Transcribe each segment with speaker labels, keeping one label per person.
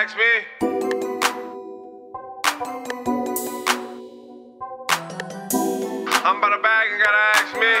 Speaker 1: ask me. I'm about to bag and gotta ask me.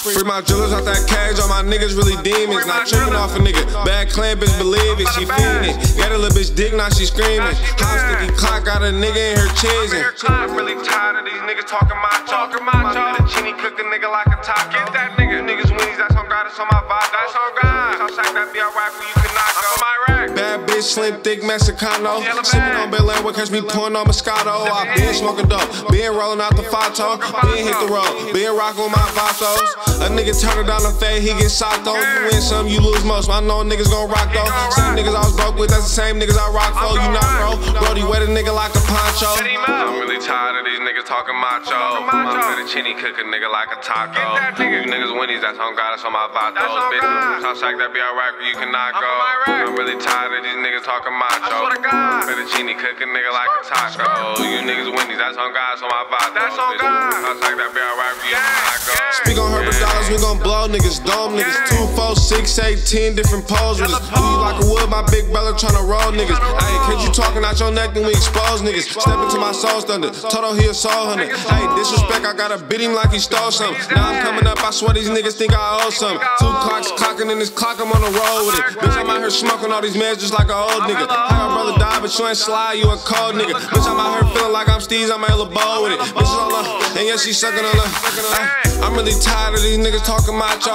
Speaker 2: Free my jewelers out that cage, all my niggas really demons. Not tripping off a nigga. Bad clan bitch, believe it, she fiending. Got a little bitch dick, now she screaming. House sticky clock, got a nigga in her cheesing.
Speaker 1: I'm really tired of these niggas talking my talk. Talking my talk. Chini cook a nigga like a top. Get that nigga. Niggas winnies, that's on God, that's on my vibe. That's on God. Southside, that be alright when you cannot go. I'm on my rack.
Speaker 2: Bad bitch, slim, thick Mexicano. Sipping on Bel Air, catch me pouring on Moscato. I been smoking dope, been rolling out the Fato, been hit the road, been rocking with my Vatos. A nigga turn it down the fade, he get socked though. You win some, you lose most. I know niggas gon' rock though. Same niggas I was broke with, that's the same niggas I rock for. You not bro, Brody wet a nigga like a poncho.
Speaker 1: I'm really tired of these niggas talking macho. My fettuccine cook a nigga like a taco. You niggas winnies, that's on God, that's on my vatos. Bitch, I'm from Southside, that be alright, but you cannot go. I'm really tired of these niggas talking macho. Fettuccine cook a nigga like a taco. You niggas winnies, that's on God, that's on my vatos. That's on God. Southside, that be alright, but you
Speaker 2: we gon' blow niggas, dome niggas. Two, four, six, eight, ten different poses with us. Do you like a wood, my big brother tryna roll niggas. Hey, catch you talking out your neck, then we expose niggas. Step into my soul's thunder, Toto he a soul hunter. Hey, disrespect, I gotta beat him like he stole something. Now I'm coming up, I swear these niggas think I owe something. Two clocks clocking in this clock, I'm on the road with it. Bitch, I'm out here smoking all these meds just like an old nigga. How my brother died, but you ain't sly, you a cold nigga. Bitch, I'm out here feeling like I'm Steez, I'm a bow with it. Bitch, on her, and yeah, she sucking on her. Ay, I'm really tired of these niggas talking macho.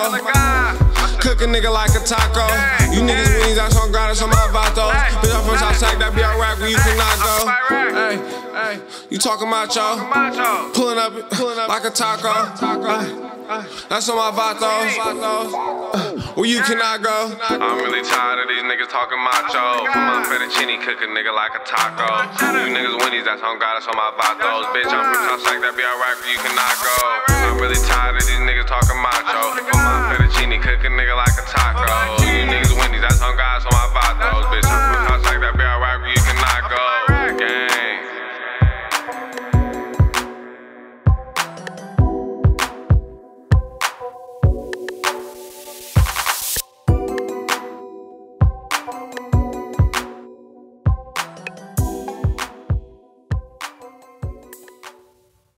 Speaker 2: Cook a nigga like a taco. You niggas winnies, that's on God, on my vatos. Bitch, I'm from Southside, that be alright where you cannot go. Hey, hey, you talking macho? Pulling up, pulling up like a taco. Ay, That's on my vatos. Where you cannot go.
Speaker 1: I'm really tired of these niggas talking macho. Put my fettuccine cook a nigga like a taco. You niggas winnies, that's on God, that's on my vatos. Bitch, I'm from Southside, that be alright, but you cannot go. I'm really tired of these niggas talking macho. Put my fettuccine cook a nigga like a taco.